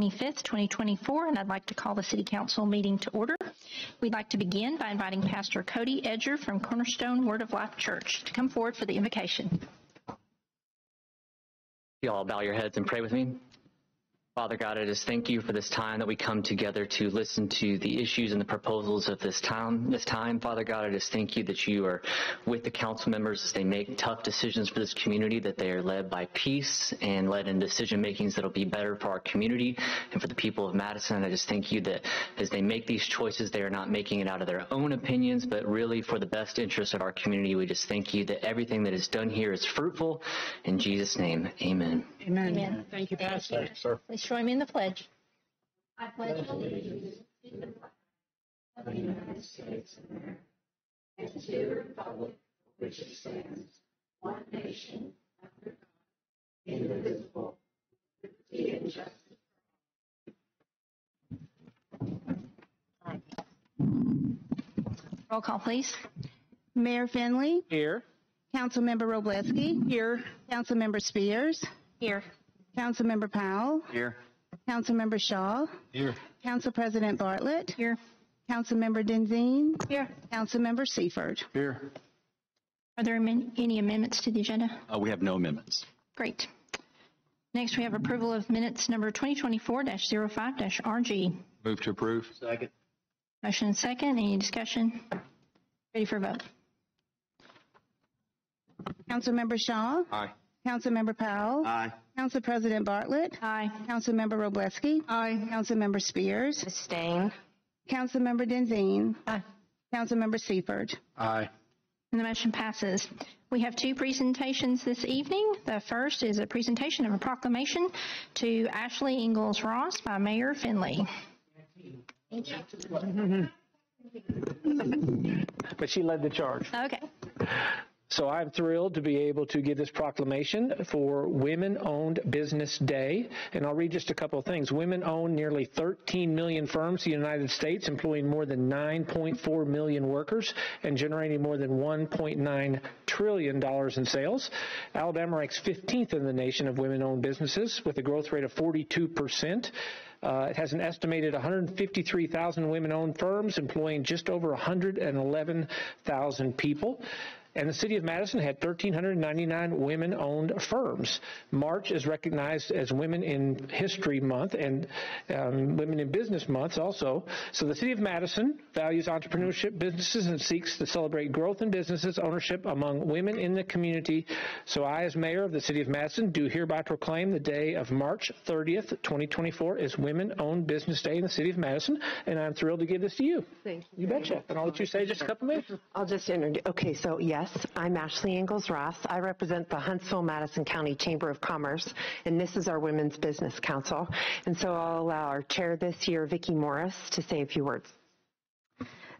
25th, 2024, and I'd like to call the City Council meeting to order. We'd like to begin by inviting Pastor Cody Edger from Cornerstone Word of Life Church to come forward for the invocation. You all bow your heads and pray with me. Father God, I just thank you for this time that we come together to listen to the issues and the proposals of this time. This time, Father God, I just thank you that you are with the council members as they make tough decisions for this community, that they are led by peace and led in decision makings that'll be better for our community and for the people of Madison. I just thank you that as they make these choices, they are not making it out of their own opinions, but really for the best interest of our community. We just thank you that everything that is done here is fruitful. In Jesus' name, amen. Amen. Amen. Thank you, Pastor. Sir. Please join me in the pledge. I pledge allegiance to the flag of the United States of America and to the republic for which it stands, one nation under God, indivisible, with liberty and justice. Roll call, please. Mayor Finley, Here. Councilmember Wroblewski, Here. Councilmember Spears, Here. Councilmember Powell, Here. Councilmember Shaw, Here. Council President Bartlett, Here. Councilmember Denzine, Here. Councilmember Seiter. Here. Are there amen- any amendments to the agenda? Uh, we have no amendments. Great. Next, we have approval of minutes number 2024-05-RG. Move to approve. Second. Motion and second. Any discussion? Ready for a vote? Councilmember Shaw, Aye. Councilmember Powell, Aye. Council President Bartlett, Aye. Councilmember Wroblewski, Aye. Councilmember Spears, Sustain. Councilmember Denzine, Aye. Councilmember Seiter. Aye. And the motion passes. We have two presentations this evening. The first is a presentation of a proclamation to Ashley Ingalls Ross by Mayor Finley. but she led the charge. Okay. So I'm thrilled to be able to give this proclamation for Women Owned Business Day. And I'll read just a couple of things. Women own nearly 13 million firms in the United States, employing more than 9.4 million workers and generating more than $1.9 trillion in sales. Alabama ranks 15th in the nation of women owned businesses with a growth rate of 42%. Uh, it has an estimated 153,000 women owned firms employing just over 111,000 people. And the city of Madison had 1,399 women owned firms. March is recognized as Women in History Month and um, Women in Business Month also. So the city of Madison values entrepreneurship businesses and seeks to celebrate growth in businesses ownership among women in the community. So I, as mayor of the city of Madison, do hereby proclaim the day of March 30th, 2024 as Women Owned Business Day in the city of Madison. And I'm thrilled to give this to you. Thank You betcha. And I'll let you say just a couple minutes. I'll just introduce, okay, so yes, I'm Ashley Ingalls Ross. I represent the Huntsville Madison County Chamber of Commerce, and this is our Women's Business Council. And so I'll allow our chair this year, Vicki Morris, to say a few words.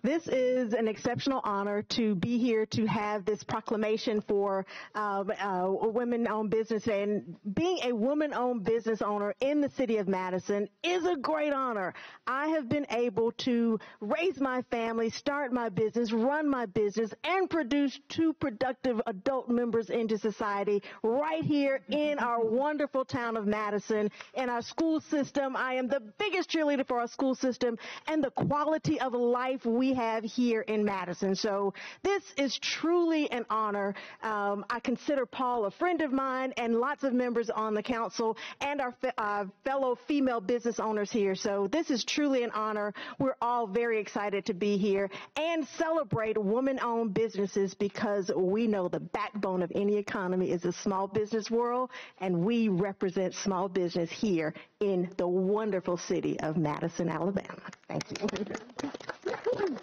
This is an exceptional honor to be here to have this proclamation for uh, uh, Women-Owned Business Day. And being a woman-owned business owner in the city of Madison is a great honor. I have been able to raise my family, start my business, run my business, and produce two productive adult members into society right here in our wonderful town of Madison. In our school system, I am the biggest cheerleader for our school system and the quality of life we have here in Madison. So this is truly an honor. Um, I consider Paul a friend of mine and lots of members on the council and our fe- uh, fellow female business owners here. So this is truly an honor. We're all very excited to be here and celebrate woman-owned businesses because we know the backbone of any economy is the small business world, and we represent small business here in the wonderful city of Madison, Alabama. Thank you.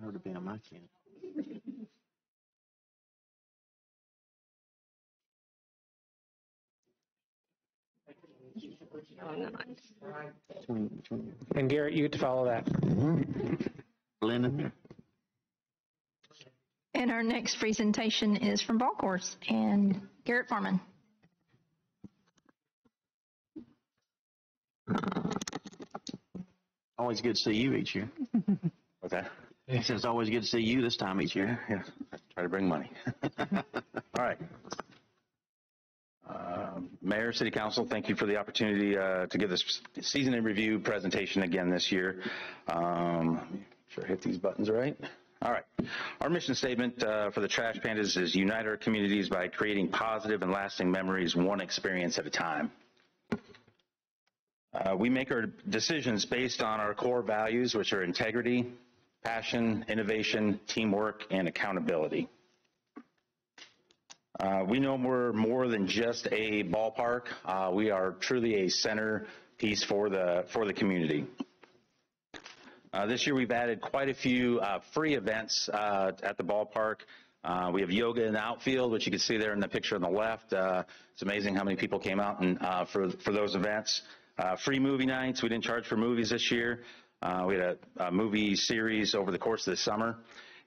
Heard it be on my can. Between- between- And Garrett, you get to follow that. Blend in there. And our next presentation is from BallCorps and Garrett Fahrmann. Always good to see you each year. Okay. He says it's always good to see you this time each year. Yeah, try to bring money. All right. Uh, Mayor, City Council, thank you for the opportunity uh, to give this season in review presentation again this year. Um, Sure hit these buttons right. All right. Our mission statement uh, for the Trash Pandas is unite our communities by creating positive and lasting memories one experience at a time. Uh, We make our decisions based on our core values, which are integrity, passion, innovation, teamwork, and accountability. Uh, we know we're more than just a ballpark. Uh, we are truly a centerpiece for the for the community. Uh, this year, we've added quite a few uh, free events uh, at the ballpark. Uh, we have yoga in the outfield, which you can see there in the picture on the left. It's amazing how many people came out and for for those events. Uh, free movie nights. We didn't charge for movies this year. Uh, we had a, a movie series over the course of the summer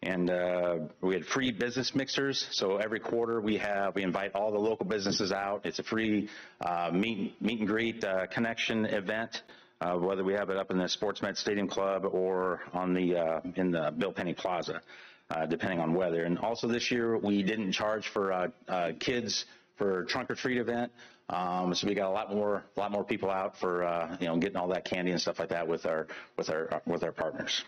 and uh, we had free business mixers. So every quarter we have we invite all the local businesses out. It's a free uh, meet meet and greet uh, connection event. Uh, whether we have it up in the Sports SportsMed Stadium Club or on the in the Bill Penney Plaza, depending on weather. And also this year we didn't charge for kids for trunk or treat event. Um, so we got a lot more, a lot more people out for uh, you know getting all that candy and stuff like that with our with our with our partners.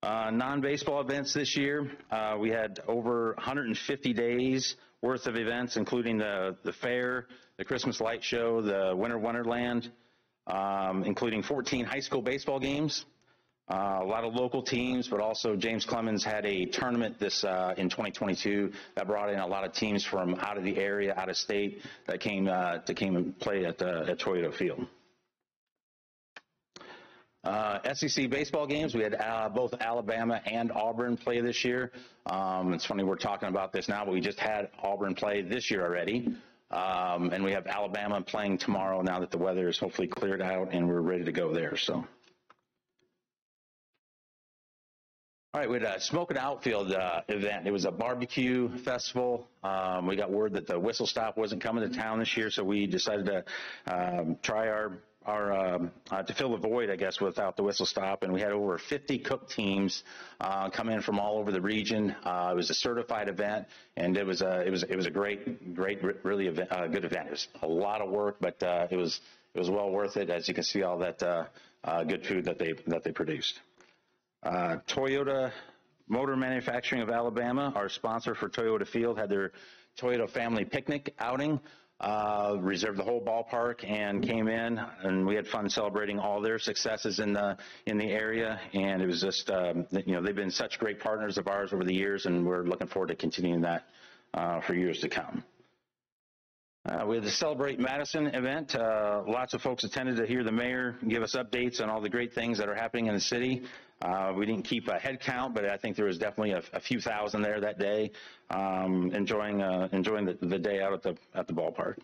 Uh, non-baseball events this year, uh, we had over 150 days worth of events, including the, the fair, the Christmas light show, the Winter Wonderland, um, including 14 high school baseball games, uh, a lot of local teams, but also James Clemens had a tournament this uh, in 2022 that brought in a lot of teams from out of the area, out of state that came uh, that came and played at the at Toyota Field. Uh, SEC baseball games, we had uh, both Alabama and Auburn play this year. Um, it's funny we're talking about this now, but we just had Auburn play this year already. Um, and we have Alabama playing tomorrow now that the weather is hopefully cleared out and we're ready to go there. So. All right, we had a Smoke and Outfield uh, event. It was a barbecue festival. Um, we got word that the whistle stop wasn't coming to town this year, so we decided to um, try our our um, uh, to fill the void, I guess, without the whistle stop. And we had over 50 cook teams uh, come in from all over the region. Uh, it was a certified event, and it was a it was it was a great great really event, uh, good event. It was a lot of work, but uh, it was it was well worth it. As you can see, all that uh, uh, good food that they that they produced. Uh, Toyota Motor Manufacturing of Alabama, our sponsor for Toyota Field, had their Toyota family picnic outing. Uh, reserved the whole ballpark and came in, and we had fun celebrating all their successes in the in the area. And it was just, um, you know, they've been such great partners of ours over the years, and we're looking forward to continuing that uh, for years to come. Uh, we had the Celebrate Madison event. Uh, lots of folks attended to hear the mayor give us updates on all the great things that are happening in the city. Uh, we didn't keep a head count, but I think there was definitely a, a few thousand there that day, um, enjoying uh, enjoying the, the day out at the at the ballpark.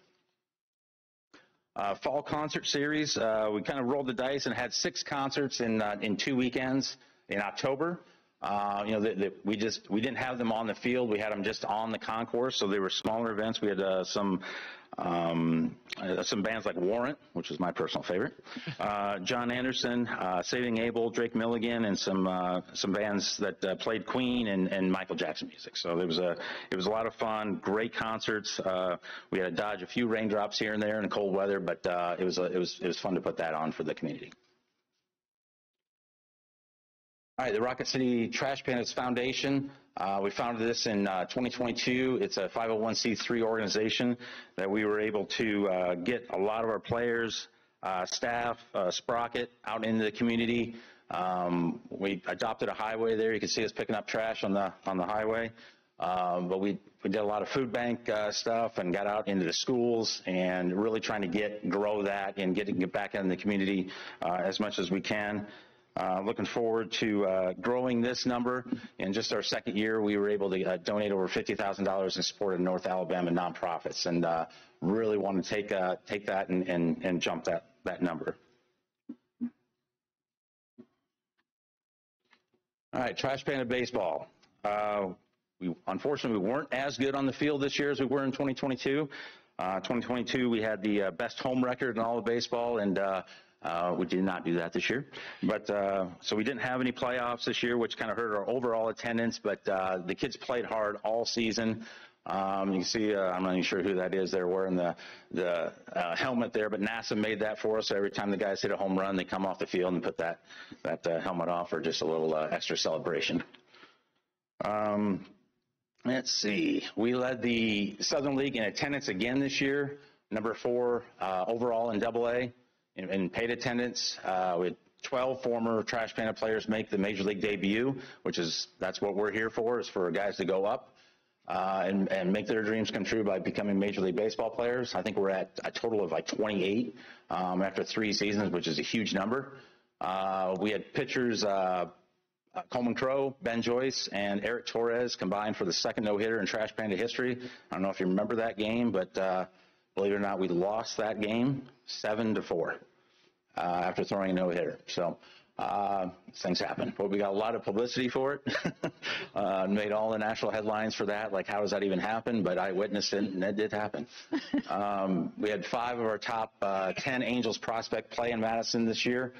Uh, fall concert series. Uh, we kind of rolled the dice and had six concerts in uh, in two weekends in October. Uh, you know, we just we didn't have them on the field. We had them just on the concourse, so they were smaller events. We had uh, some um, uh, some bands like Warrant, which was my personal favorite, uh, John Anderson, uh, Saving Abel, Drake Milligan, and some some bands that played Queen and, and Michael Jackson music. So it was a it was a lot of fun, great concerts. We had to dodge a few raindrops here and there in the cold weather, but it was a, it was it was fun to put that on for the community. All right, the Rocket City Trash Pandas Foundation. Uh, we founded this in uh, 2022. It's a 501c3 organization that we were able to uh, get a lot of our players, uh, staff, uh, Sprocket out into the community. Um, we adopted a highway there. You can see us picking up trash on the on the highway. Um, but we, we did a lot of food bank uh, stuff and got out into the schools and really trying to get grow that and get, get back in the community as much as we can. Uh, looking forward to uh, growing this number. In just our second year, we were able to uh, donate over $50,000 in support of North Alabama nonprofits, and uh, really want to take uh, take that and, and, and jump that that number. All right, Trash Panda Baseball. Uh, we unfortunately we weren't as good on the field this year as we were in 2022. Uh, 2022 we had the best home record in all of baseball, and uh, we did not do that this year. But uh, so we didn't have any playoffs this year, which kind of hurt our overall attendance. But uh, the kids played hard all season. Um, you can see, uh, I'm not even sure who that is. They're wearing the, the uh, helmet there, but NASA made that for us. Every time the guys hit a home run, they come off the field and put that, that uh, helmet off for just a little uh, extra celebration. Um, let's see. We led the Southern League in attendance again this year, number four uh, overall in Double A in, in paid attendance. Uh, we had 12 former Trash Panda players make the Major League debut, which is that's what we're here for, is for guys to go up uh, and, and make their dreams come true by becoming Major League Baseball players. I think we're at a total of like 28 um, after three seasons, which is a huge number. Uh, we had pitchers. Uh, uh, Coleman Crow, Ben Joyce, and Eric Torres combined for the second no-hitter in Trash Panda history. I don't know if you remember that game, but uh, believe it or not, we lost that game seven to four uh, after throwing a no-hitter. So uh, things happen, but we got a lot of publicity for it. uh, made all the national headlines for that. Like, how does that even happen? But I witnessed it, and it did happen. um, we had five of our top uh, 10 Angels prospect play in Madison this year.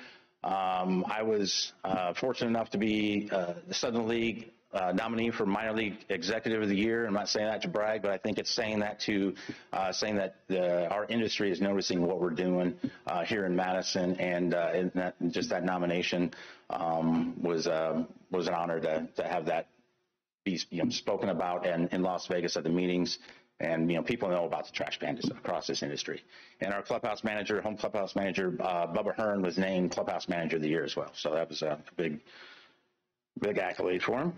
Um, I was uh, fortunate enough to be uh, the Southern League uh, nominee for minor league executive of the year. I'm not saying that to brag, but I think it's saying that to uh, saying that the, our industry is noticing what we're doing uh, here in Madison, and, uh, and that, just that nomination um, was uh, was an honor to to have that be you know, spoken about and in Las Vegas at the meetings. And you know, people know about the trash pandas across this industry. And our clubhouse manager, home clubhouse manager, uh, Bubba Hearn, was named clubhouse manager of the year as well. So that was a big, big accolade for him.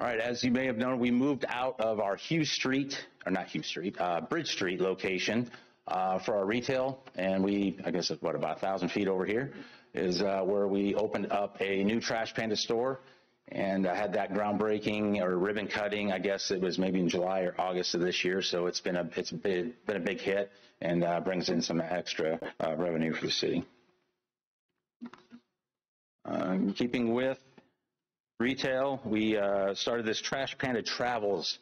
All right, as you may have known, we moved out of our Hughes Street, or not Hughes Street, uh, Bridge Street location uh, for our retail, and we, I guess, what about a thousand feet over here is uh, where we opened up a new Trash Panda store, and I had that groundbreaking or ribbon cutting. I guess it was maybe in July or August of this year, so it's been a it's been, been a big hit and uh, brings in some extra uh, revenue for the city. Um, keeping with retail, we uh, started this Trash Panda Travels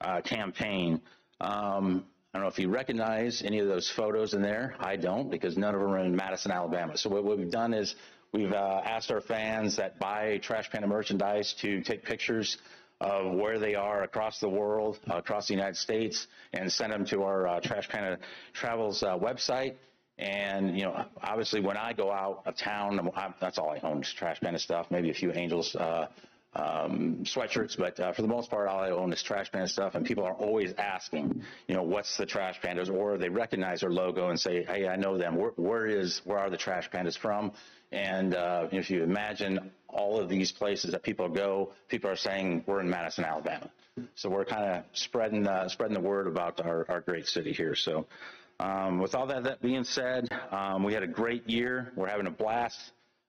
uh, campaign. Um, I don't know if you recognize any of those photos in there. I don't because none of them are in Madison, Alabama. So what we've done is we've uh, asked our fans that buy Trash Panda merchandise to take pictures of where they are across the world, across the United States, and send them to our uh, Trash Panda Travels uh, website. And, you know, obviously when I go out of town, I, that's all I own is Trash Panda stuff, maybe a few Angels uh, um, sweatshirts, but uh, for the most part, all I own is Trash Panda stuff. And people are always asking, you know, what's the Trash Pandas? Or they recognize our logo and say, hey, I know them. Where, where is, where are the Trash Pandas from? And uh, if you imagine all of these places that people go, people are saying we're in Madison, Alabama. So we're kind of spreading uh, spreading the word about our, our great city here. So um, with all that, that being said, um, we had a great year. We're having a blast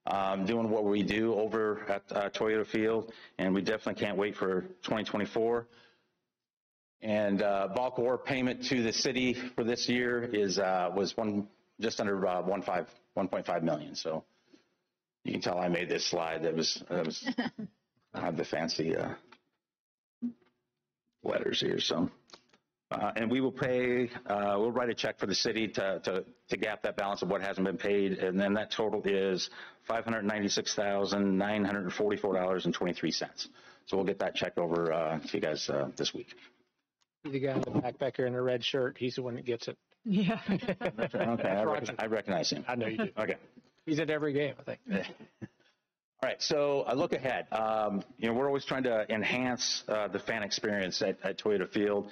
um, doing what we do over at uh, Toyota Field, and we definitely can't wait for 2024. And uh, bulk award payment to the city for this year is uh, was one just under uh, one five 1.5 million. So you can tell I made this slide. That was that was I have the fancy uh, letters here. So. Uh, and we will pay, uh, we'll write a check for the city to, to, to gap that balance of what hasn't been paid, and then that total is $596,944.23. So we'll get that check over uh, to you guys uh, this week. The guy in the backpacker back here in a red shirt, he's the one that gets it. Yeah. Okay, I, rec- I recognize him. I know you do. Okay. He's at every game, I think. All right, so I look ahead. Um, you know, we're always trying to enhance uh, the fan experience at, at Toyota Field.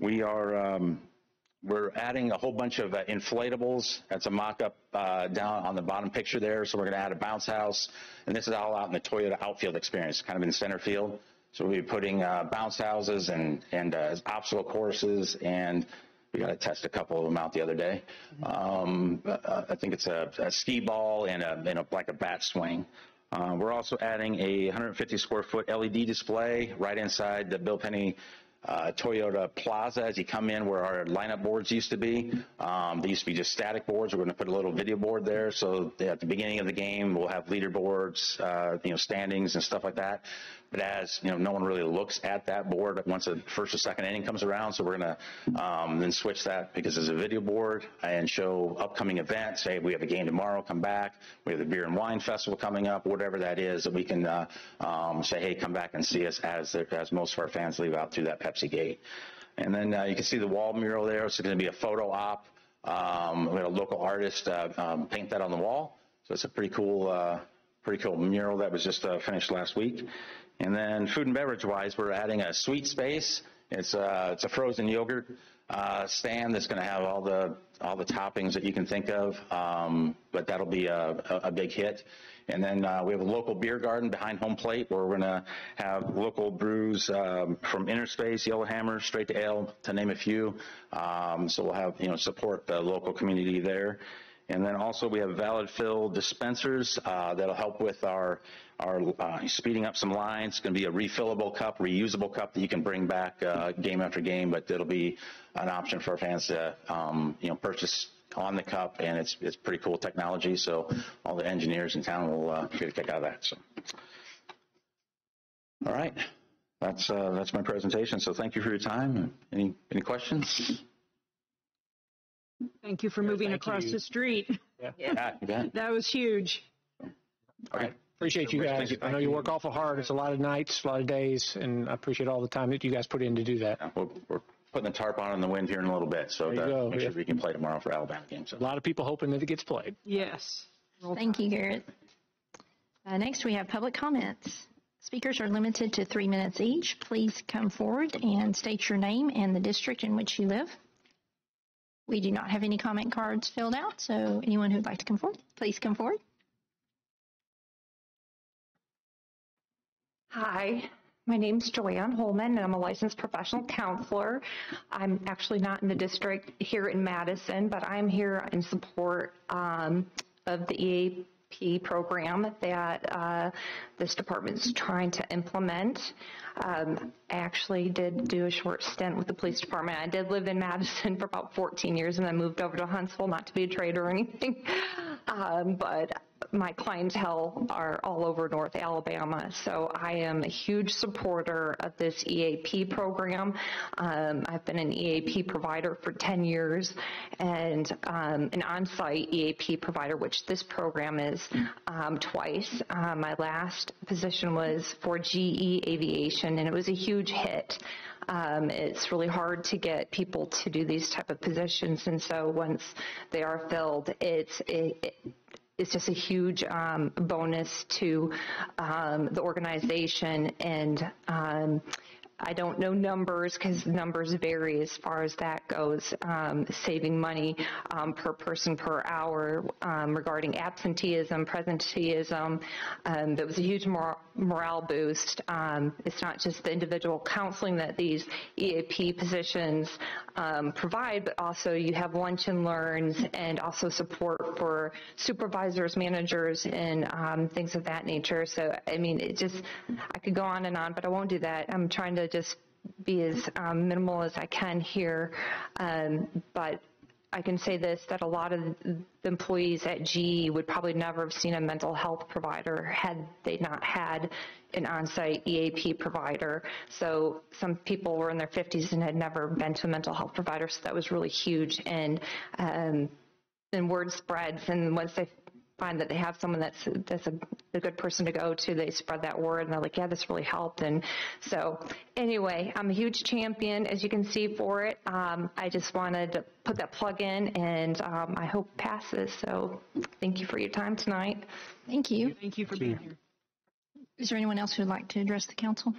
We are um, we're adding a whole bunch of uh, inflatables. That's a mock-up uh, down on the bottom picture there. So we're going to add a bounce house, and this is all out in the Toyota outfield experience, kind of in center field. So we'll be putting uh, bounce houses and and uh, obstacle courses, and we got to test a couple of them out the other day. Um, uh, I think it's a, a ski ball and a, and a like a bat swing. Uh, we're also adding a 150 square foot LED display right inside the Bill Penney uh, Toyota Plaza as you come in where our lineup boards used to be. Um, they used to be just static boards. We're going to put a little video board there. So at the beginning of the game, we'll have leaderboards, uh, you know, standings and stuff like that. But as, you know, no one really looks at that board once the first or second inning comes around. So we're going to um, then switch that because there's a video board and show upcoming events. Say we have a game tomorrow, come back. We have the beer and wine festival coming up, whatever that is, that we can uh, um, say, hey, come back and see us as, as most of our fans leave out through that Pepsi gate. And then uh, you can see the wall mural there. It's going to be a photo op. Um, we had a local artist uh, um, paint that on the wall. So it's a pretty cool, uh, pretty cool mural that was just uh, finished last week. And then food and beverage wise, we're adding a sweet space. It's a, it's a frozen yogurt uh, stand that's going to have all the all the toppings that you can think of, um, but that'll be a, a, a big hit. And then uh, we have a local beer garden behind home plate where we're going to have local brews um, from InnerSpace, Yellowhammer, Straight to Ale, to name a few. Um, so we'll have you know support the local community there. And then also we have valid fill dispensers uh, that'll help with our our uh, speeding up some lines. It's going to be a refillable cup, reusable cup that you can bring back uh, game after game, but it'll be an option for fans to um, you know purchase on the cup, and it's it's pretty cool technology. So all the engineers in town will uh, get a kick out of that. So, all right, that's uh, that's my presentation. So thank you for your time. Any any questions? Thank you for moving thank across you. the street. Yeah, you bet. That was huge. Okay. Appreciate you guys. thank you. I know you work awful hard. It's a lot of nights, a lot of days, and I appreciate all the time that you guys put in to do that. Yeah, we're, we're putting the tarp on in the wind here in a little bit, so There you to go, make sure we can play tomorrow for Alabama game. So A lot of people hoping that it gets played. Yes. Thank you, Garrett. Uh, Next, we have public comments. Speakers are limited to three minutes each. Please come forward and state your name and the district in which you live. We do not have any comment cards filled out, so anyone who'd like to come forward, please come forward. Hi, my name's Joanne Holman, and I'm a licensed professional counselor. I'm actually not in the district here in Madison, but I'm here in support um, of the EAP program that uh, this department is trying to implement. Um, I actually did do a short stint with the police department. I did live in Madison for about 14 years, and then moved over to Huntsville, not to be a traitor or anything. Um, but my clientele are all over North Alabama, so I am a huge supporter of this EAP program. Um, I've been an EAP provider for 10 years and um, an on-site EAP provider, which this program is um, twice. Uh, my last position was for GE Aviation, and it was a huge hit. Um, it's really hard to get people to do these type of positions, and so once they are filled, it's it, it, it's just a huge um, bonus to um, the organization and um, I don't know numbers because numbers vary as far as that goes, um, saving money um, per person per hour regarding absenteeism, presenteeism. That was a huge mor- morale boost. Um, it's not just the individual counseling that these EAP positions um, provide, but also you have lunch and learns and also support for supervisors, managers, and um, things of that nature. So, I mean, it just, I could go on and on, but I won't do that. I'm trying to just be as um, minimal as I can here. Um, but I can say this, that a lot of the employees at GE would probably never have seen a mental health provider had they not had an on-site EAP provider. So some people were in their 50s and had never been to a mental health provider, so that was really huge. And um, then word spreads, and once they find that they have someone that's that's a, a good person to go to, they spread that word, and they're like, yeah, this really helped. And so, anyway, I'm a huge champion, as you can see, for it. Um, I just wanted to put that plug in, and um, I hope it passes. So, thank you for your time tonight. Thank you. Thank you for being here. Is there anyone else who'd like to address the council?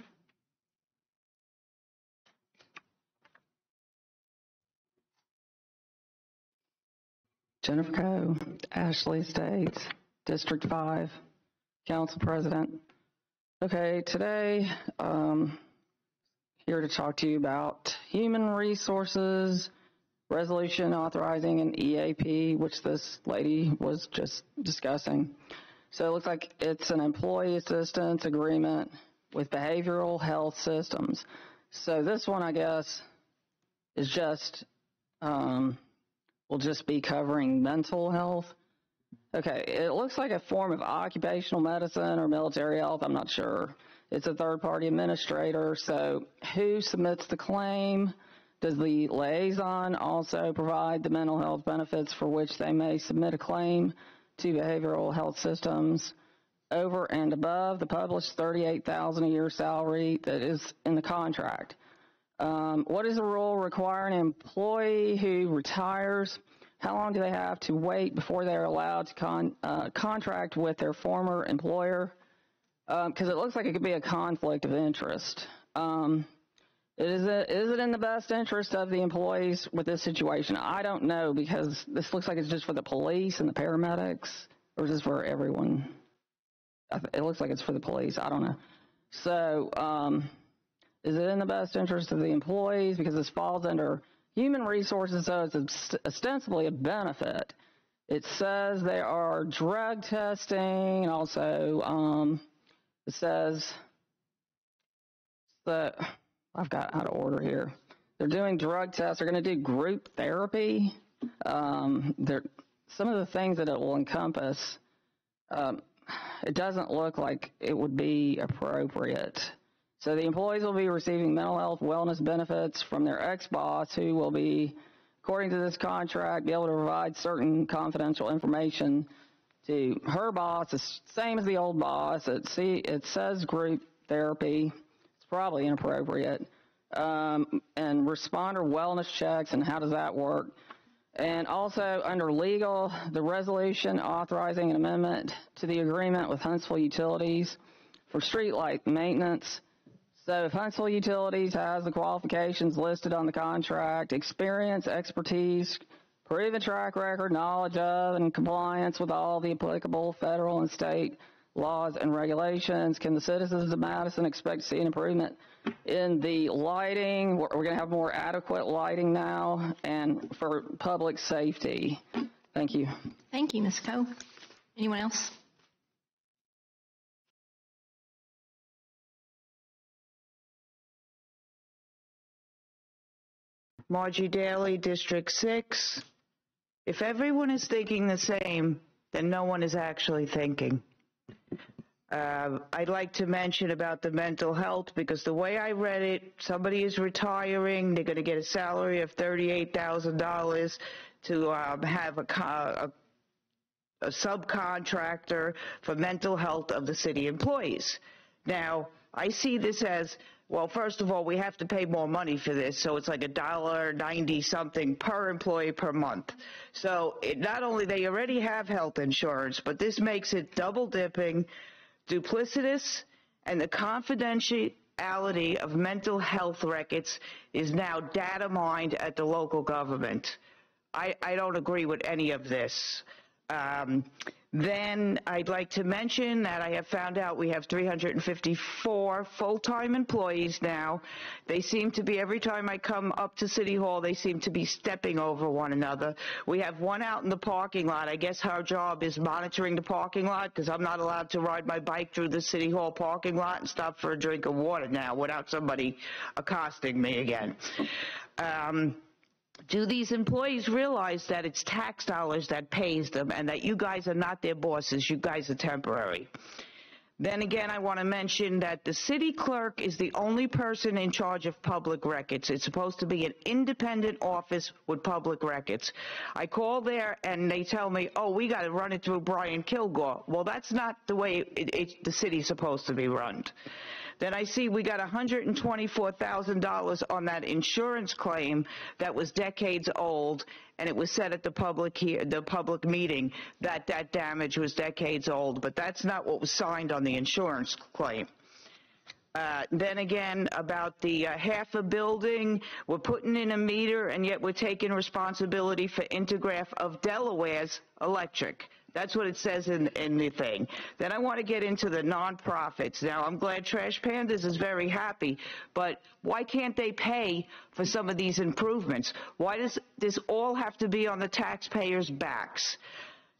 Jennifer Coe, Ashley Estates, District 5, Council President. Okay, today, um, here to talk to you about human resources, resolution authorizing an EAP, which this lady was just discussing. So it looks like it's an employee assistance agreement with behavioral health systems. So this one, I guess, is just, um, will just be covering mental health. Okay, it looks like a form of occupational medicine or military health. I'm not sure. It's a third party administrator. So who submits the claim? Does the liaison also provide the mental health benefits for which they may submit a claim to behavioral health systems over and above the published 38,000 a year salary that is in the contract? Um, what is the rule requiring an employee who retires? How long do they have to wait before they're allowed to con- uh, contract with their former employer? Because it looks like it could be a conflict of interest. Um, is it, is it in the best interest of the employees with this situation? I don't know because this looks like it's just for the police and the paramedics, or is this for everyone? It looks like it's for the police. I don't know. So, um, is it in the best interest of the employees because this falls under human resources, so it's ostensibly a benefit. It says there are drug testing, and also um, it says that I've got out of order here. They're doing drug tests. They're going to do group therapy. Um, some of the things that it will encompass, um, it doesn't look like it would be appropriate. So the employees will be receiving mental health wellness benefits from their ex-boss who will be, according to this contract, be able to provide certain confidential information to her boss, the same as the old boss. It, see, it says group therapy. It's probably inappropriate. Um, and responder wellness checks and how does that work? And also under legal, the resolution authorizing an amendment to the agreement with Huntsville Utilities for streetlight maintenance. So if Huntsville Utilities has the qualifications listed on the contract, experience, expertise, proven track record, knowledge of, and compliance with all the applicable federal and state laws and regulations, can the citizens of Madison expect to see an improvement in the lighting? We're going to have more adequate lighting now and for public safety. Thank you. Thank you, Ms. Coe. Anyone else? Margie Daly, District 6. If everyone is thinking the same, then no one is actually thinking. Uh, I'd like to mention about the mental health because the way I read it, somebody is retiring, they're going to get a salary of $38,000 to um, have a, a a subcontractor for mental health of the city employees. Now, I see this as, well, first of all, we have to pay more money for this, so it's like a dollar ninety something per employee per month. So it, not only they already have health insurance, but this makes it double dipping, duplicitous, and the confidentiality of mental health records is now data mined at the local government. I, I don't agree with any of this. Um, then I'd like to mention that I have found out we have 354 full-time employees now. They seem to be, every time I come up to City Hall, they seem to be stepping over one another. We have one out in the parking lot. I guess her job is monitoring the parking lot because I'm not allowed to ride my bike through the City Hall parking lot and stop for a drink of water now without somebody accosting me again. Um, do these employees realize that it's tax dollars that pays them and that you guys are not their bosses, you guys are temporary? Then again, I want to mention that the city clerk is the only person in charge of public records. It's supposed to be an independent office with public records. I call there and they tell me, oh, we got to run it through Brian Kilgore. Well, that's not the way it, it, the city's supposed to be run. Then I see we got $124,000 on that insurance claim that was decades old, and it was said at the public here, the public meeting that that damage was decades old, but that's not what was signed on the insurance claim. Uh, then again, about the uh, half a building, we're putting in a meter, and yet we're taking responsibility for Intergraph of Delaware's electric. That's what it says in, in the thing. Then I want to get into the nonprofits. Now, I'm glad Trash Pandas is very happy, but why can't they pay for some of these improvements? Why does this all have to be on the taxpayers' backs?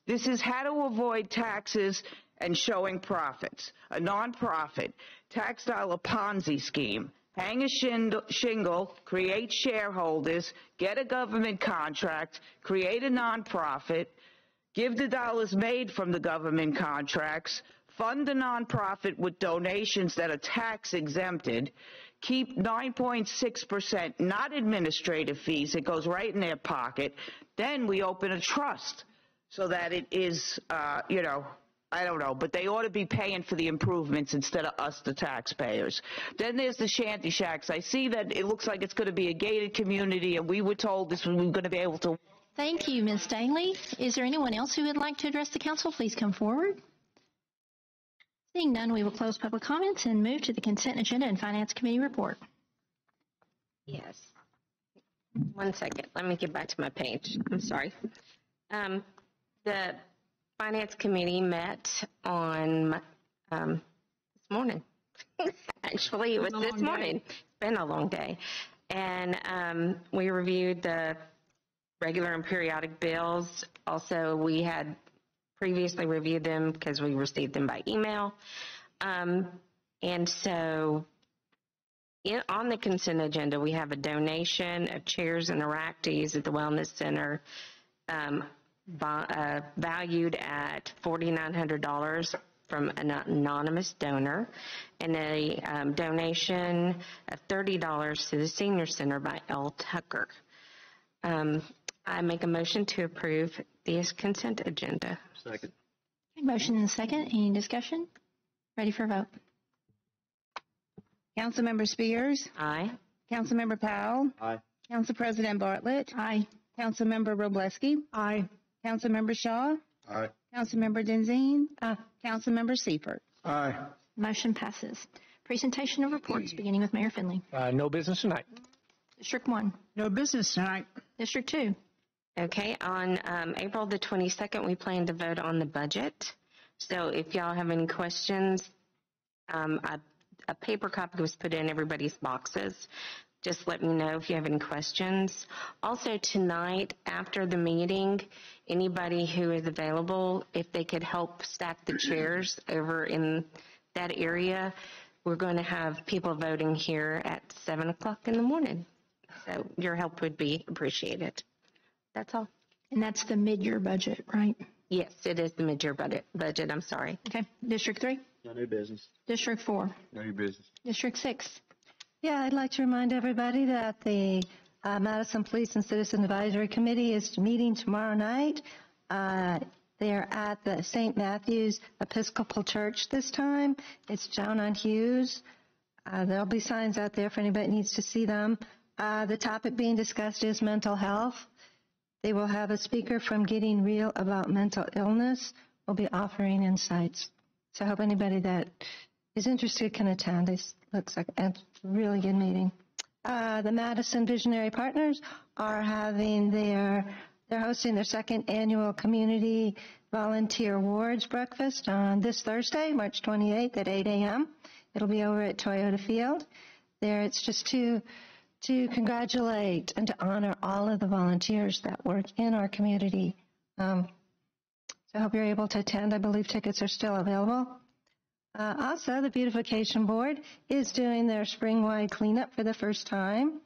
This is how to avoid taxes and showing profits. A nonprofit, tax dollar Ponzi scheme. hang a shingle, create shareholders, get a government contract, create a nonprofit, give the dollars made from the government contracts, fund the nonprofit with donations that are tax exempted, keep 9.6%, not administrative fees, it goes right in their pocket, then we open a trust so that it is, uh, you know, I don't know, but they ought to be paying for the improvements instead of us, the taxpayers. Then there's the shanty shacks. I see that it looks like it's going to be a gated community, and we were told this was going to be able to Thank you, Ms. Daly. Is there anyone else who would like to address the council? Please come forward. Seeing none, we will close public comments and move to the consent agenda and finance committee report. Yes. One second. Let me get back to my page. I'm sorry. Um, the finance committee met on um, this morning. Actually, it was this morning. It's been a long day. And um, we reviewed the regular and periodic bills. Also, we had previously reviewed them because we received them by email. Um, and so in, on the consent agenda, we have a donation of chairs and a rack to use at the Wellness Center, um, bo- uh, valued at $4,900 from an anonymous donor, and a um, donation of $30 to the Senior Center by L. Tucker. Um, I make a motion to approve this consent agenda. Second. Okay, Motion and second. Any discussion? Ready for a vote? Councilmember Spears, Aye. Councilmember Powell, Aye. Council President Bartlett, Aye. Councilmember Wroblewski, Aye. Councilmember Shaw, Aye. Councilmember Denzine, Aye. Councilmember Seiter. Aye. Motion passes. Presentation of reports, beginning with Mayor Finley. Uh, No business tonight. District 1. No business tonight. District 2. Okay, on um, April the 22nd, we plan to vote on the budget. So if y'all have any questions, um, a, a paper copy was put in everybody's boxes. Just let me know if you have any questions. Also tonight, after the meeting, anybody who is available, if they could help stack the chairs over in that area, we're going to have people voting here at 7 o'clock in the morning. So your help would be appreciated. That's all. And that's the mid-year budget, right? Yes, it is the mid-year budget, budget, I'm sorry. Okay. District 3. No new business. District 4. No new business. District 6. Yeah, I'd like to remind everybody that the uh, Madison Police and Citizen Advisory Committee is meeting tomorrow night. Uh, They're at the St. Matthew's Episcopal Church this time. It's down on Hughes. Uh, There'll be signs out there if anybody needs to see them. Uh, The topic being discussed is mental health. They will have a speaker from Getting Real About Mental Illness will be offering insights. So I hope anybody that is interested can attend. This looks like a really good meeting. Uh, the Madison Visionary Partners are having their, they're hosting their second annual Community Volunteer Awards Breakfast on this Thursday, March 28th at 8 a.m. It'll be over at Toyota Field. There, it's just to to congratulate and to honor all of the volunteers that work in our community. Um, so I hope you're able to attend. I believe tickets are still available. Uh, also, the Beautification Board is doing their spring-wide cleanup for the first time.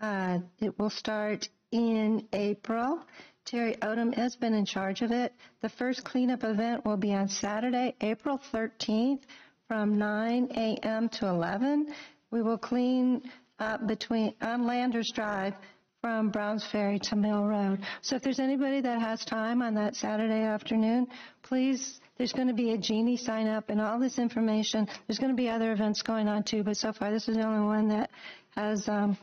Uh, it will start in April. Terry Odom has been in charge of it. The first cleanup event will be on Saturday, April 13th from 9 a.m. to 11. We will clean up between on Landers Drive from Browns Ferry to Mill Road. So if there's anybody that has time on that Saturday afternoon, please, there's going to be a genie sign up and all this information. There's going to be other events going on too, but so far this is the only one that has um,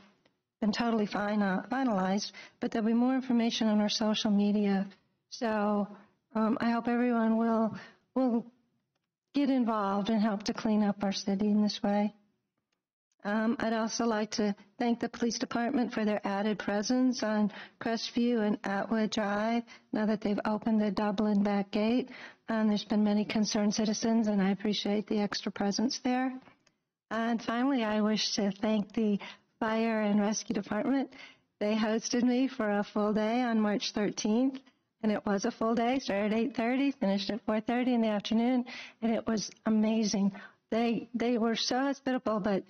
been totally fine, uh, finalized. But there'll be more information on our social media. So um, I hope everyone will will get involved and help to clean up our city in this way. Um, I'd also like to thank the police department for their added presence on Crestview and Atwood Drive now that they've opened the Dublin back gate. Um, there's been many concerned citizens, and I appreciate the extra presence there. And finally, I wish to thank the fire and rescue department. They hosted me for a full day on March 13th, and it was a full day. Started at 8:30, finished at 4:30 in the afternoon, and it was amazing. They they were so hospitable, but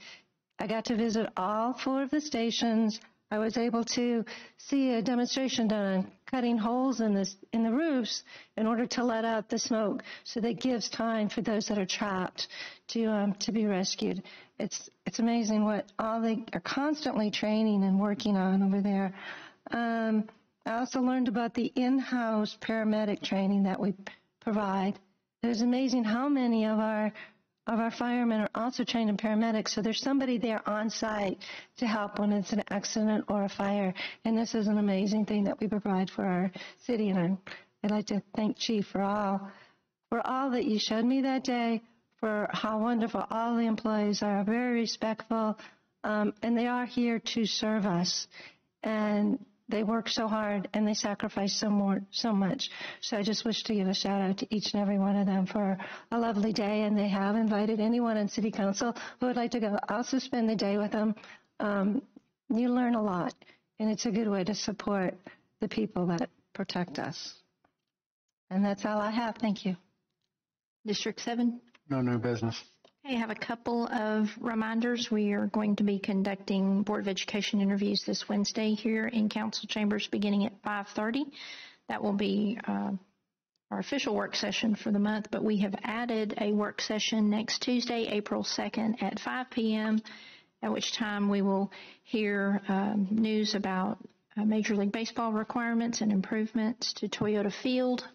I got to visit all four of the stations. I was able to see a demonstration done on cutting holes in the, in the roofs in order to let out the smoke so that gives time for those that are trapped to, um, to be rescued. It's, it's amazing what all they are constantly training and working on over there. Um, I also learned about the in-house paramedic training that we provide. It's amazing how many of our of our firemen are also trained in paramedics, so there's somebody there on site to help when it's an accident or a fire. And this is an amazing thing that we provide for our city. And I'm, I'd like to thank Chief for all for all that you showed me that day, for how wonderful all the employees are, very respectful, um, and they are here to serve us. And they work so hard and they sacrifice so more, so much. So I just wish to give a shout out to each and every one of them for a lovely day. And they have invited anyone in City Council who would like to go also spend the day with them. Um, you learn a lot, and it's a good way to support the people that protect us. And that's all I have. Thank you. District 7? No new business. I have a couple of reminders. We are going to be conducting Board of Education interviews this Wednesday here in council chambers beginning at 5:30. That will be uh, our official work session for the month, but we have added a work session next Tuesday, April 2nd at 5 p.m., at which time we will hear um, news about uh, Major League Baseball requirements and improvements to Toyota Field.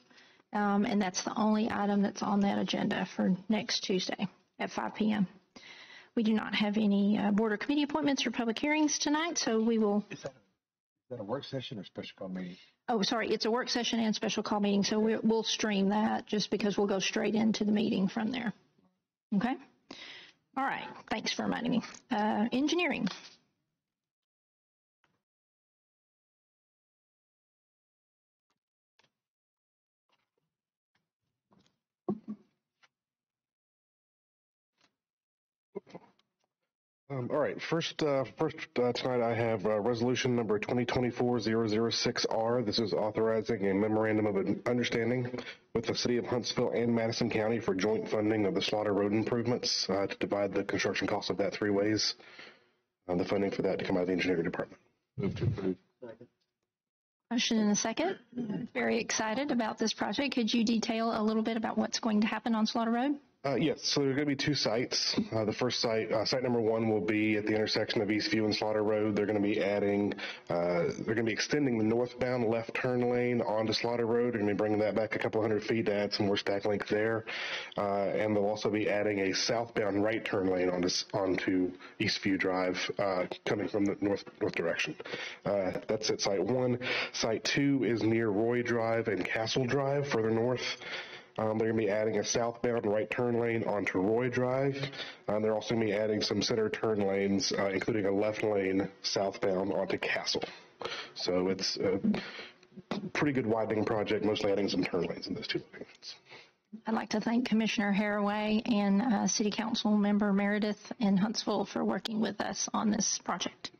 Um, and that's the only item that's on that agenda for next Tuesday at 5 p.m. We do not have any uh, board or committee appointments or public hearings tonight, so we will. Is that, is that a work session or special call meeting? Oh, sorry, it's a work session and special call meeting, so we, we'll stream that just because we'll go straight into the meeting from there. Okay? All right, thanks for reminding me. Uh, engineering. Um, all right. First, uh, first uh, tonight I have uh, resolution number 2024-006R. This is authorizing a memorandum of understanding with the City of Huntsville and Madison County for joint funding of the Slaughter Road improvements uh, to divide the construction cost of that three ways. Uh, the funding for that to come out of the engineering department. Move to approve. Motion and a second. Very excited about this project. Could you detail a little bit about what's going to happen on Slaughter Road? Uh, yes, so there are going to be two sites. Uh, the first site, uh, site number one, will be at the intersection of Eastview and Slaughter Road. They're going to be adding, uh, they're going to be extending the northbound left turn lane onto Slaughter Road. They're going to be bringing that back a couple hundred feet to add some more stack length there, uh, and they'll also be adding a southbound right turn lane onto onto Eastview Drive, uh, coming from the north north direction. that's at site one. Site two is near Roy Drive and Castle Drive, further north. Um, they're going to be adding a southbound right turn lane onto Roy Drive. Um, they're also going to be adding some center turn lanes, uh, including a left lane southbound onto Castle. So it's a pretty good widening project, mostly adding some turn lanes in those two locations. I'd like to thank Commissioner Haraway and uh, City Council Member Meredith in Huntsville for working with us on this project.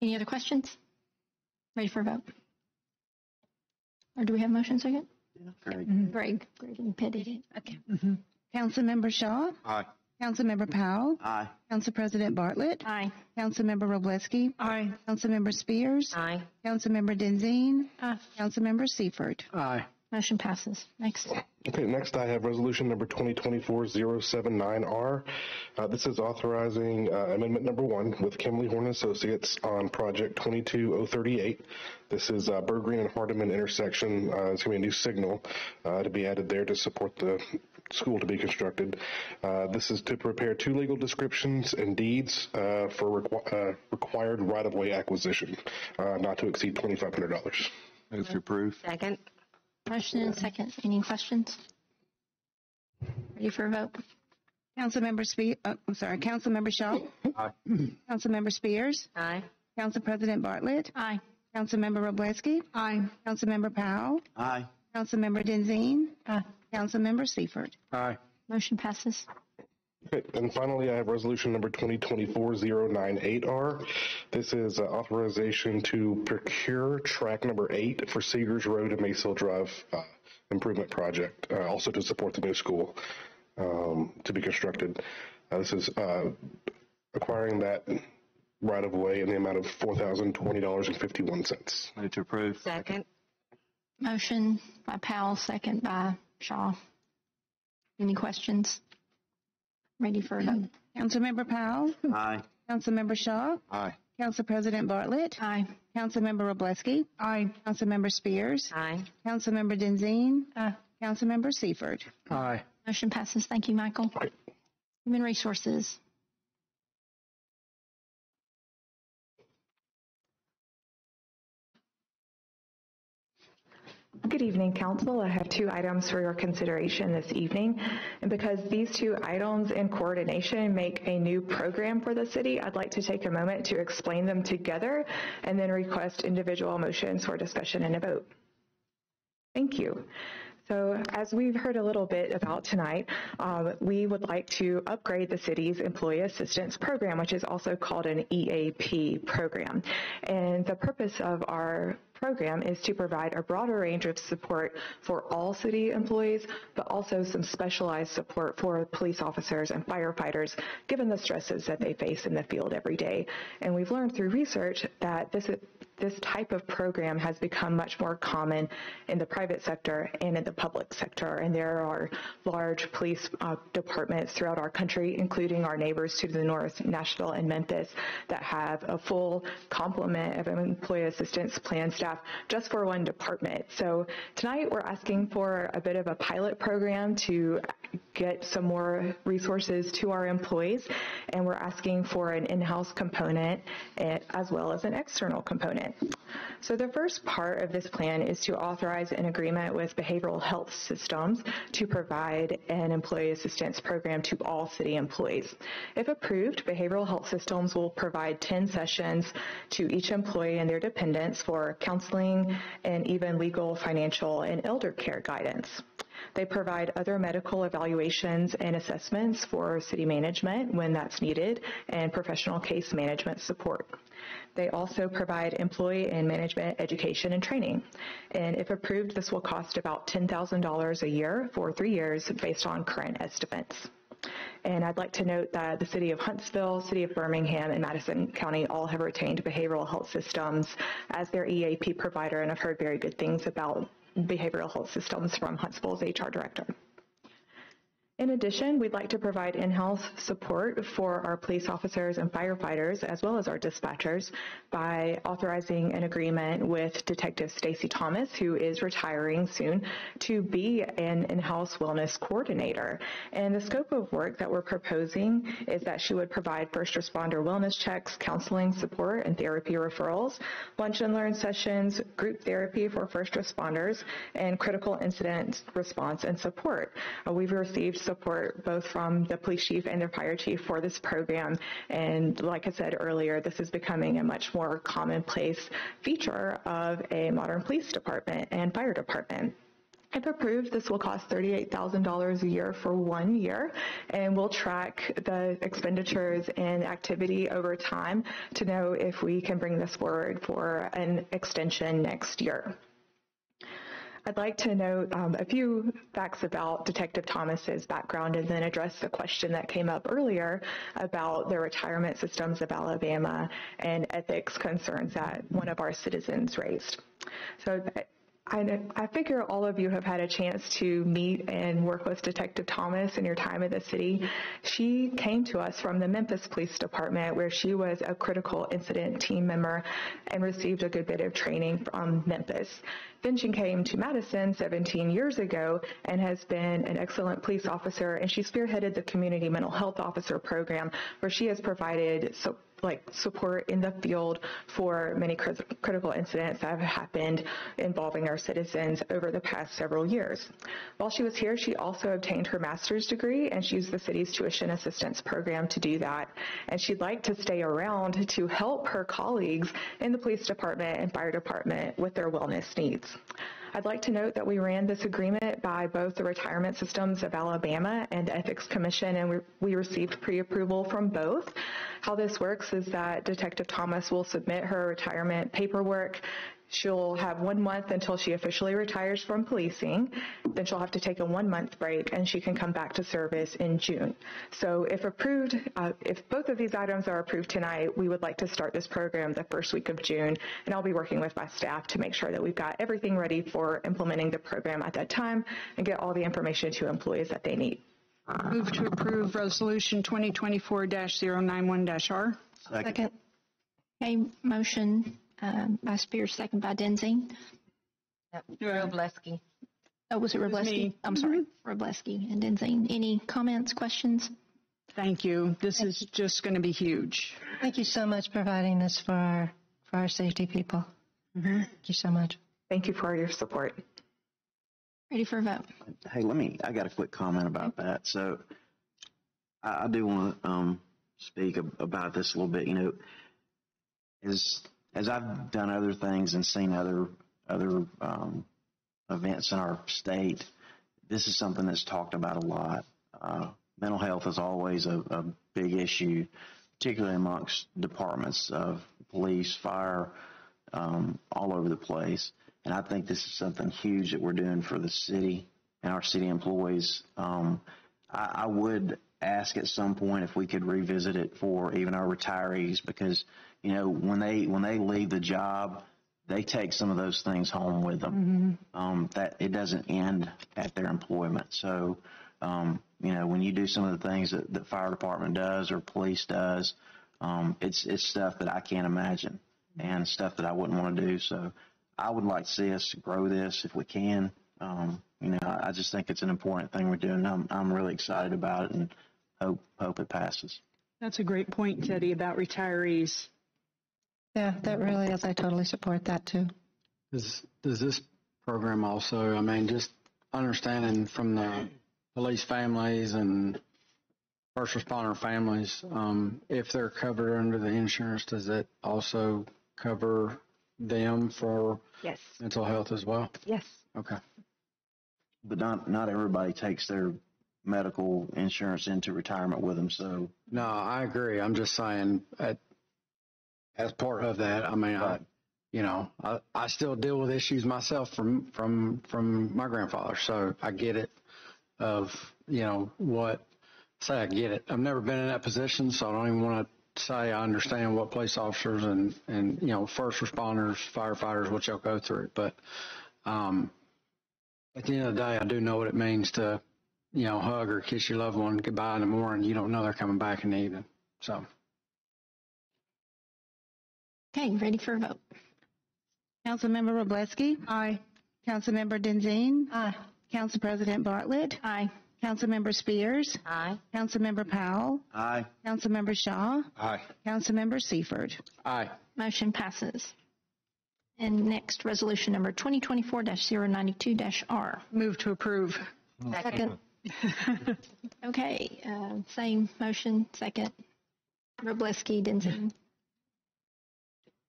Any other questions? Ready for a vote? Or do we have motion second? Great. Greg, Greg and Petty. Okay. Mm-hmm. Councilmember Shaw, Aye. Councilmember Powell, Aye. Council President Bartlett, Aye. Councilmember Wroblewski, Aye. Councilmember Spears, Aye. Councilmember Denzine, Aye. Councilmember Seiter. Aye. Motion passes. Next. Okay, next I have resolution number 2024-079R. Uh, this is authorizing uh, amendment number one with Kimley Horn Associates on project 22038. This is uh, Burgreen and Hardiman intersection. Uh, it's going to be a new signal uh, to be added there to support the school to be constructed. Uh, this is to prepare two legal descriptions and deeds uh, for requ- uh, required right-of-way acquisition, uh, not to exceed $2,500. Move to approve. Second. Motion and second. Any questions? Ready for a vote? Councilmember Spe, uh, I'm sorry, Councilmember Shaw, Aye. Councilmember Spears, Aye. Council President Bartlett, Aye. Councilmember Wroblewski, Aye. Councilmember Powell, Aye. Councilmember Denzine, Aye. Councilmember Seiter. Aye. Motion passes. Okay, and finally, I have resolution number 2024-098R. This is uh, authorization to procure track number eight for Segers Road and Mace Hill Drive uh, improvement project, uh, also to support the new school um, to be constructed. Uh, this is uh, acquiring that right of way in the amount of $4,020.51. Move to approve. Second. Motion by Powell, second by Shaw. Any questions? Ready for a vote? Councilmember Powell, Aye. Councilmember Shaw, Aye. Council President Bartlett, Aye. Councilmember Wroblewski. Aye. Councilmember Spears, Aye. Councilmember Denzine, Aye. Councilmember Seiter. Aye. Motion passes. Thank you, Michael. Human Resources. Good evening, Council. I have two items for your consideration this evening. And because these two items in coordination make a new program for the city, I'd like to take a moment to explain them together and then request individual motions for discussion and a vote. Thank you. So as we've heard a little bit about tonight, um, we would like to upgrade the city's employee assistance program, which is also called an EAP program. And the purpose of our program is to provide a broader range of support for all city employees, but also some specialized support for police officers and firefighters, given the stresses that they face in the field every day. And we've learned through research that this this type of program has become much more common in the private sector and in the public sector. And there are large police uh, departments throughout our country, including our neighbors to the north, Nashville and Memphis, that have a full complement of employee assistance plan staff just for one department. So tonight we're asking for a bit of a pilot program to get some more resources to our employees, and we're asking for an in-house component eh, as well as an external component. So the first part of this plan is to authorize an agreement with behavioral health systems to provide an employee assistance program to all city employees. If approved, behavioral health systems will provide 10 sessions to each employee and their dependents for counseling and even legal, financial, and elder care guidance. They provide other medical evaluations and assessments for city management when that's needed and professional case management support. They also provide employee and management education and training. And if approved, this will cost about $10,000 a year for three years based on current estimates. And I'd like to note that the City of Huntsville, City of Birmingham, and Madison County all have retained behavioral health systems as their EAP provider, and I've heard very good things about behavioral health systems from Huntsville's HR director. In addition, we'd like to provide in-house support for our police officers and firefighters, as well as our dispatchers, by authorizing an agreement with Detective Stacy Thomas, who is retiring soon, to be an in-house wellness coordinator. And the scope of work that we're proposing is that she would provide first responder wellness checks, counseling support, and therapy referrals, lunch and learn sessions, group therapy for first responders, and critical incident response and support. Uh, we've received support both from the police chief and the fire chief for this program. And like I said earlier, this is becoming a much more commonplace feature of a modern police department and fire department. If approved, this will cost $38,000 a year for one year, and we'll track the expenditures and activity over time to know if we can bring this forward for an extension next year. I'd like to note um, a few facts about Detective Thomas's background and then address the question that came up earlier about the retirement systems of Alabama and ethics concerns that one of our citizens raised. So I, I figure all of you have had a chance to meet and work with Detective Thomas in your time in the city. She came to us from the Memphis Police Department where she was a critical incident team member and received a good bit of training from Memphis. Then she came to Madison 17 years ago and has been an excellent police officer and she spearheaded the community mental health officer program where she has provided so like support in the field for many crit- critical incidents that have happened involving our citizens over the past several years. While she was here, she also obtained her master's degree and she used the city's tuition assistance program to do that. And she'd like to stay around to help her colleagues in the police department and fire department with their wellness needs. I'd like to note that we ran this agreement by both the Retirement Systems of Alabama and Ethics Commission, and we, we received pre-approval from both. How this works is that Detective Thomas will submit her retirement paperwork She'll have one month until she officially retires from policing. Then she'll have to take a one month break and she can come back to service in June. So if approved, uh, if both of these items are approved tonight, we would like to start this program the first week of June. And I'll be working with my staff to make sure that we've got everything ready for implementing the program at that time and get all the information to employees that they need. Move to approve Resolution 2024-091-R. Second. Okay, motion um, by Spears, second by Denzine. Wroblewski. Oh, was it was Wroblewski? me. I'm sorry, Wroblewski and Denzine. Any comments, questions? Thank you. This is just going to be huge. Thank you so much for providing this for our, for our safety people. Thank you so much. Thank you for your support. Ready for a vote? Hey, let me, I got a quick comment about that. So I, I do want to um, speak ab- about this a little bit. You know, as, as I've done other things and seen other, other um, events in our state, this is something that's talked about a lot. Uh, mental health is always a, a big issue, particularly amongst departments of police, fire, um, all over the place. And I think this is something huge that we're doing for the city and our city employees. Um, I, I would ask at some point if we could revisit it for even our retirees because you know when they when they leave the job, they take some of those things home with them. Um, that it doesn't end at their employment. So um, you know when you do some of the things that the fire department does or police does, um, it's it's stuff that I can't imagine and stuff that I wouldn't want to do. So I would like to see us grow this if we can. Um, you know, I I just think it's an important thing we're doing. I'm I'm really excited about it and hope hope it passes. That's a great point, Teddy, about retirees. Yeah, that really is. I totally support that too. Does, does this program also, I mean, just understanding from the police families and first responder families, um, if they're covered under the insurance, does it also cover them for Yes. mental health as well? Yes. Okay. But not not everybody takes their medical insurance into retirement with them. So No, I agree. I'm just saying, at, as part of that, I mean, I, you know, I, I still deal with issues myself from, from, from my grandfather. So I get it of, you know, what, say I get it. I've never been in that position, so I don't even want to say I understand what police officers and, and, you know, first responders, firefighters, what y'all go through. But, um, at the end of the day, I do know what it means to, you know, hug or kiss your loved one goodbye in the morning. You don't know they're coming back in the evening. So. Okay, ready for a vote? Councilmember Wroblewski? Aye. Councilmember Denzine? Aye. Council President Bartlett? Aye. Councilmember Spears? Aye. Councilmember Powell? Aye. Councilmember Shaw? Aye. Councilmember Seiter? Aye. Motion passes. And next, resolution number 2024-092-R. Move to approve. Second. Okay, uh, same motion, second. Wroblewski, Denzine.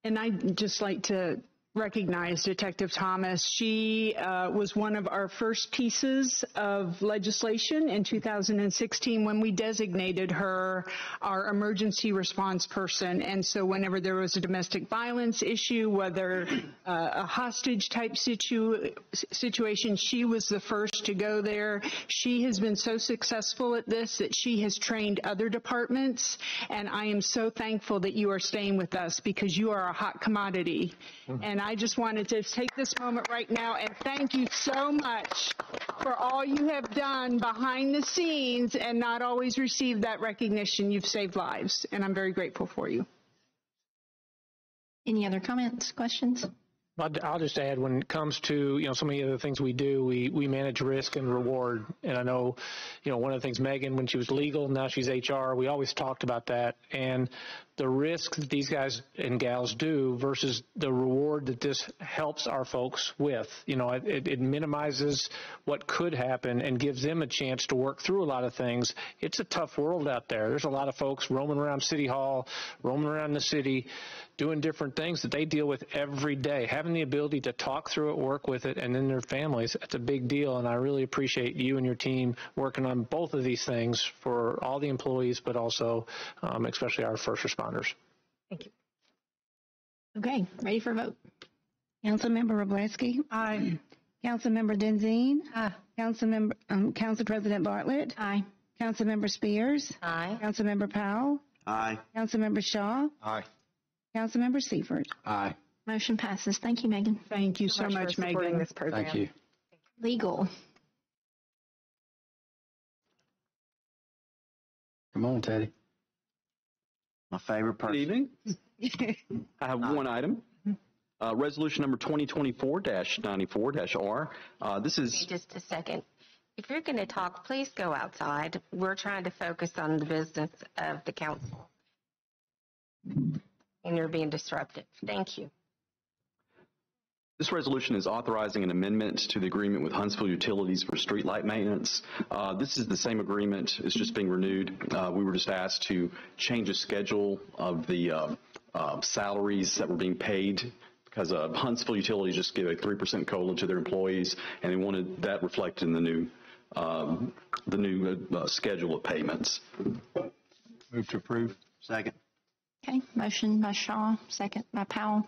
And I'd just like to recognize Detective Thomas. She uh, was one of our first pieces of legislation in 2016 when we designated her our emergency response person. And so whenever there was a domestic violence issue, whether uh, a hostage type situ- situation, she was the first to go there. She has been so successful at this that she has trained other departments. And I am so thankful that you are staying with us because you are a hot commodity. And I just wanted to take this moment right now and thank you so much for all you have done behind the scenes and not always received that recognition. You've saved lives, and I'm very grateful for you. Any other comments, questions? I'll just add, when it comes to, you know, some of the other things we do, we, we manage risk and reward. And I know, you know, one of the things Megan, when she was legal, now she's HR, we always talked about that. And the risk that these guys and gals do versus the reward that this helps our folks with. You know, it, it minimizes what could happen and gives them a chance to work through a lot of things. It's a tough world out there. There's a lot of folks roaming around City Hall, roaming around the city, doing different things that they deal with every day. Having the ability to talk through it, work with it, and then their families, that's a big deal. And I really appreciate you and your team working on both of these things for all the employees, but also um, especially our first responders. Thank you. Okay, ready for a vote? Councilmember Wroblewski. Aye. Councilmember Denzine. Aye. Councilmember, um, Council President Bartlett. Aye. Councilmember Spears. Aye. Councilmember Powell. Aye. Councilmember Shaw. Aye. Councilmember Seiter. Aye. Motion passes. Thank you, Megan. Thank you so much, for Megan. this program. Thank you. Legal. Come on, Teddy. My favorite person. Good evening. I have one item. Uh, Resolution number 2024-94-R. Uh, This is, Just a second. If you're going to talk, please go outside. We're trying to focus on the business of the council. And you're being disruptive. Thank you. This resolution is authorizing an amendment to the agreement with Huntsville Utilities for streetlight maintenance. Uh, This is the same agreement, it's just being renewed. Uh, We were just asked to change the schedule of the uh, uh, salaries that were being paid because uh, Huntsville Utilities just gave a 3% COLA to their employees, and they wanted that reflected in the new, um, the new uh, schedule of payments. Move to approve. Second. Okay, motion by Shaw, second by Powell.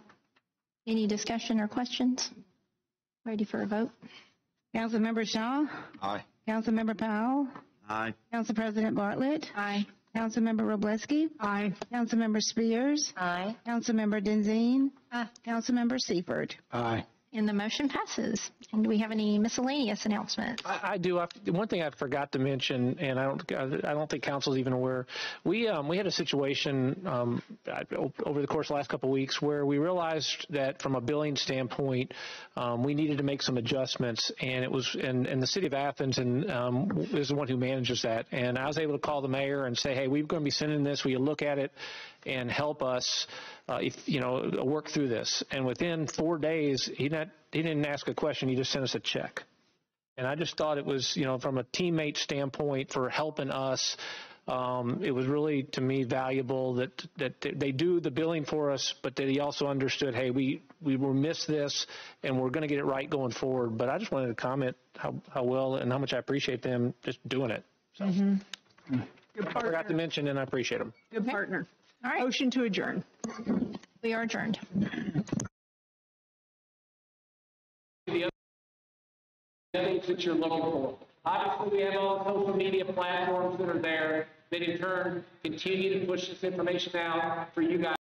Any discussion or questions? Ready for a vote? Councilmember Shaw. Aye. Councilmember Powell. Aye. Council President Bartlett. Aye. Councilmember Wroblewski. Aye. Councilmember Spears. Aye. Councilmember Denzine. Aye. Councilmember Seiter. Aye. And the motion passes. And do we have any miscellaneous announcements? I, I do. I, one thing I forgot to mention, and I don't, I don't think council's even aware. We um, we had a situation um, over the course of the last couple of weeks where we realized that from a billing standpoint, um, we needed to make some adjustments, and it was and, and the city of Athens and um, is the one who manages that. And I was able to call the mayor and say, hey, we're going to be sending this. Will you look at it and help us? Uh, if you know, work through this. And within four days, he not he didn't ask a question. He just sent us a check. And I just thought it was, you know, from a teammate standpoint for helping us, um, it was really to me valuable that that they do the billing for us, but that he also understood, hey, we we will miss this, and we're going to get it right going forward. But I just wanted to comment how how well and how much I appreciate them just doing it. So Good I forgot to mention, and I appreciate them. Good partner. All right. Motion to adjourn. We are adjourned. the things that you're looking for. Obviously, we have all social media platforms that are there that in turn continue to push this information out for you guys.